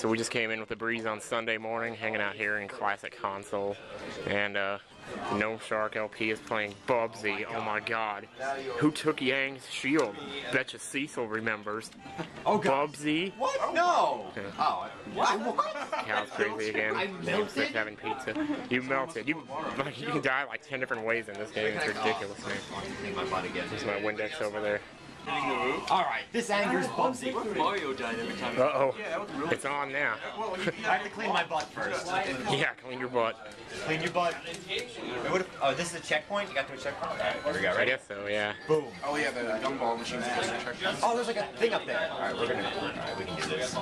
So we just came in with a breeze on Sunday morning, hanging out here in Classic Console, and uh, Gnome Shark LP is playing Bubsy. Oh my God, who took Yang's shield? Betcha Cecil remembers. Oh god. Bubsy. What? No. Oh. What? What? Cal's crazy again. I melted? having pizza. You melted. You you can die like ten different ways in this game. It's ridiculous, man. Make my butt again. There's my Windex over there. All right. This angers Bubsy. Mario died every time. Uh oh, it's on now. I have to clean my butt first. Yeah, clean your butt. Clean your butt. Wait, what if, oh, this is a checkpoint? You got to a checkpoint? Alright, here we go. I Ready? guess so. Yeah. Boom. Oh yeah, the gumball machine's supposed to check. Oh, there's like a thing up there. Alright, we're gonna. Alright, we can do this.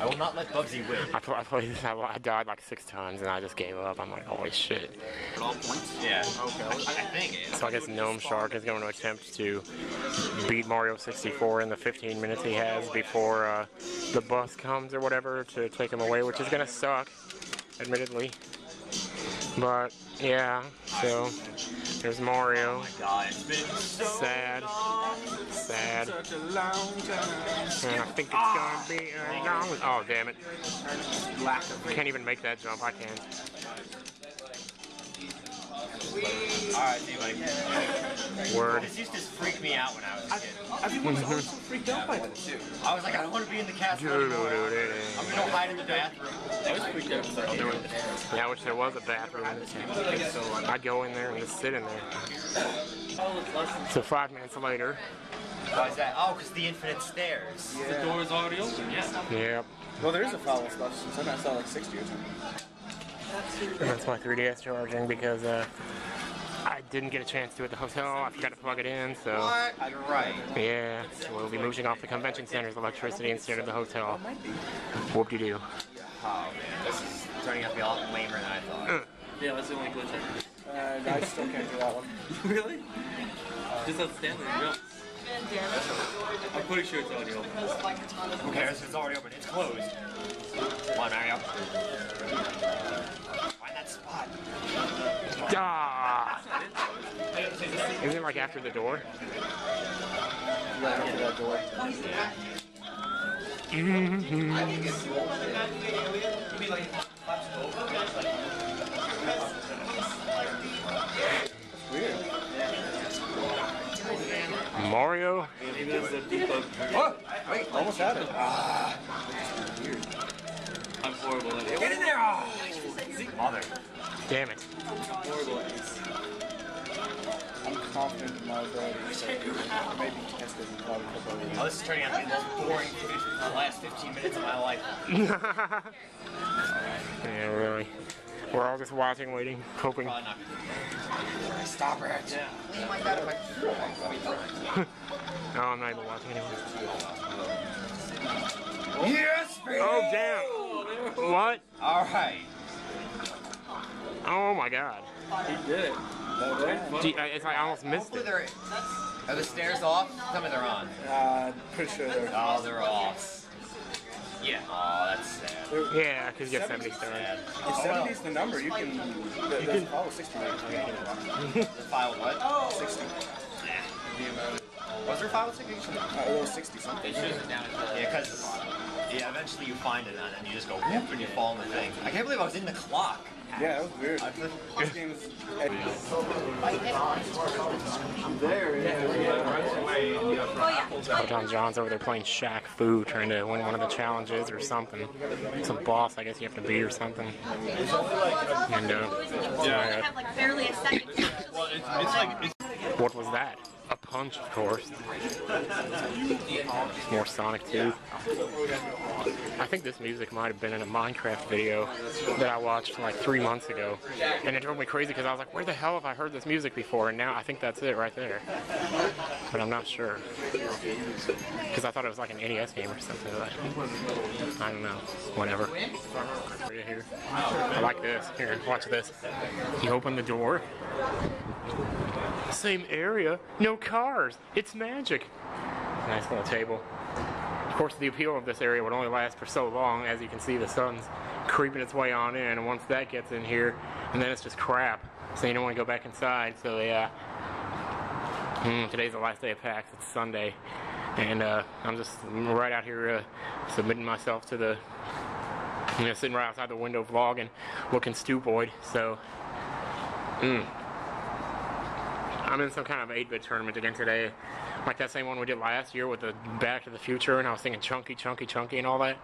I will not let Bubsy win. I, pl- I played this. I, I died like six times, and I just gave up. I'm like, holy shit. At all points. Yeah. Okay. I, I think. So I guess Gnome Shark is going to attempt to beat Mario 64 in the 15 minutes he has before uh, the bus comes or whatever to take him away, which is going to suck, admittedly. But yeah, so there's Mario. God, it's been so Sad. Sad. Such a long time. And I think it's gonna be a long. Oh damn it! Lack Can't even make that jump. I can. Alright, see you. Word. This used to freak me out when I was a kid. Everyone's always so freaked out by this too. I was like, I don't want to be in the castle anymore. I'm gonna go hide in the bathroom. I was freaked out because I can't remember the Yeah, I wish there was a bathroom in this town. I'd go in there and just sit in there. Oh, it's less than So five minutes later. Why is that? Oh, because the infinite stairs. the door is already open. Yeah. Yep. Well, there is a foul stuff since I saw like 60 or something. And that's my 3DS charging because uh, I didn't get a chance to at the hotel. I forgot to plug it in, so What? Right. yeah. So we'll be moving off the convention center's electricity instead of the hotel. Whoop de doo. Oh man, this is turning out to be a lot lamer than I thought. Yeah, that's the only glitch I Uh, I still can't do that one. Really? Just outstanding, real. I'm pretty sure it's already open. Who cares? It's already open. It's closed. Come on, Mario. Find that spot. Ah! Isn't it like after the door? Yeah, after that door. Weird. It. Get in there! Oh. Mother. Damn it. Horrible at this. I'm confident in my abilities. So maybe test it in probably a couple of Oh, this is turning out to be the most boring fif- the last 15 minutes of my life. yeah, really. We're all just watching, waiting, hoping. Stop it. Yeah. Oh my god, No, I'm not even watching anymore. Yes, baby! Oh, damn! What? Alright. Oh my god. He did it. Gee, I- it's like I almost missed Hopefully it. they're... The stairs off? Tell me they're on. Uh, pretty sure they're. off. Oh, they're off. Yeah. Oh, that's sad. Yeah, because you get 70 stars. Sad. If 70 is the number, you can. You can follow 60 right The file what? 60. Was there a file ticket? Uh, it was 60 something. Yeah, because yeah, eventually you find it and then you just go whoop and you fall in the thing. I can't believe I was in the clock. Yeah, it was weird. This game is. John John's over there playing Shaq Fu, trying to win one of the challenges or something. Some boss, I guess you have to beat or something. And, uh, I have like barely a second. what was that? Punch, of course. More Sonic 2. I think this music might have been in a Minecraft video that I watched like three months ago. And it drove me crazy because I was like, where the hell have I heard this music before? And now I think that's it right there. But I'm not sure. Because I thought it was like an NES game or something. But I don't know. Whatever. I like this. Here, watch this. You open the door. Same area, no It's magic. Nice little table. Of course, the appeal of this area would only last for so long. As you can see, the sun's creeping its way on in, and once that gets in here, and then it's just crap. So you don't want to go back inside. So yeah. Mm, today's the last day of PAX. It's Sunday. and uh, I'm just right out here uh, submitting myself to the. You know, sitting right outside the window vlogging, looking stupoid. So, mm. I'm in some kind of 8-bit tournament again today, like that same one we did last year with the Back to the Future, and I was thinking chunky, chunky, chunky, and all that.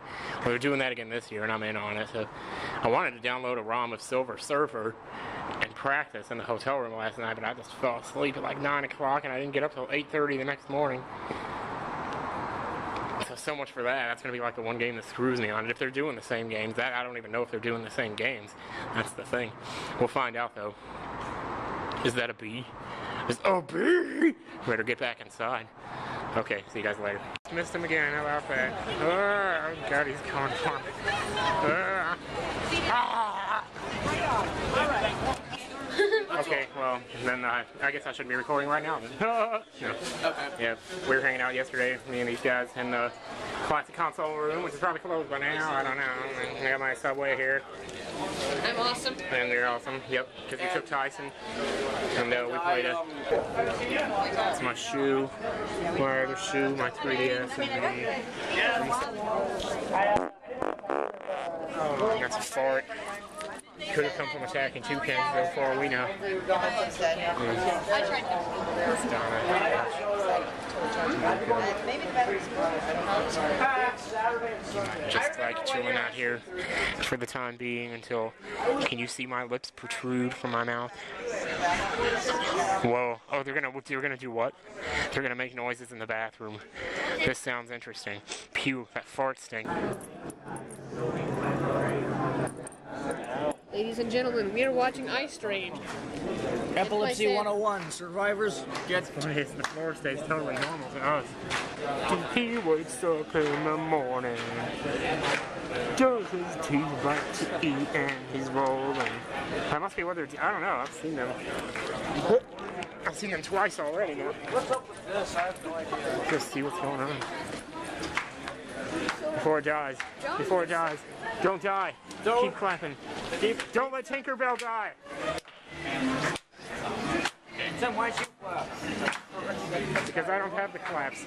We're doing that again this year, and I'm in on it. So, I wanted to download a ROM of Silver Surfer and practice in the hotel room last night, but I just fell asleep at like 9 o'clock, and I didn't get up till 8:30 the next morning. So so much for that. That's gonna be like the one game that screws me on it. If they're doing the same games, that I don't even know if they're doing the same games. That's the thing. We'll find out though. Is that a bee? A bee? Better get back inside. Okay, see you guys later. Missed him again. How about that? Oh God, he's coming for me. Ah. Ah. Okay, well, then uh, I guess I shouldn't be recording right now. No. Yeah, we were hanging out yesterday, me and these guys, in the classic console room, which is probably closed by now. I don't know. I got my subway here, I'm awesome. and they're awesome. Yep, because we took Tyson, and uh, we played a. It's my shoe, my other shoe, my 3DS, and the. Oh, that's a fart. Could have come from attacking toucans, though, for all we know. It's Just like chilling out here for the time being until. Can you see my lips protrude from my mouth? Whoa. Oh, they're gonna. They're gonna do what? They're gonna make noises in the bathroom. This sounds interesting. Pew, that fart stink. Ladies and gentlemen, we are watching Ice Train. Epilepsy 101, survivors get Funny is the floor stays totally normal to us. He wakes up in the morning, does his teeth right to eat, and he's rolling. That must be what they're. I don't know. I've seen them. I've seen them twice already. Now. What's up with this? I have no idea. Just see what's going on. Before it dies. Before it dies. Don't die. Don't. Keep clapping. Keep. Don't let Tinkerbell die. Because I don't have the claps.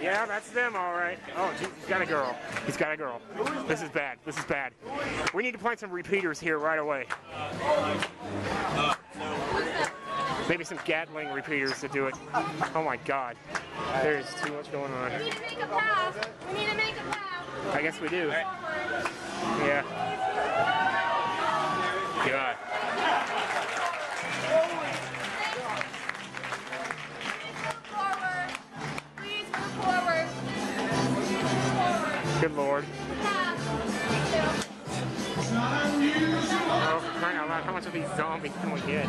Yeah, yeah, that's them, all right. Oh, geez, he's got a girl. He's got a girl. This is bad. This is bad. We need to plant some repeaters here right away. Maybe some Gatling repeaters to do it. Oh my God, there's too much going on. We need to make a. We need to make a. I guess we do. Yeah. God. Forward. Please move forward. Forward. Good Lord. Path. Thank you. Oh, crying out loud, how much of these zombies can we get?